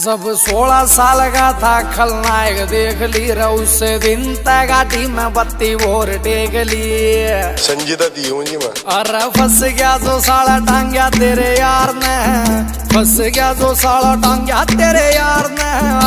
जब सोलह साल का था खलनायक देख ली उस दिन। तय गाड़ी में बत्ती और टेक ली। संजीदा दी हूँ जी मैं। अरे फंस गया जो साला टांग्या तेरे यार ने। फंस गया जो साला टांग्या तेरे यार ने।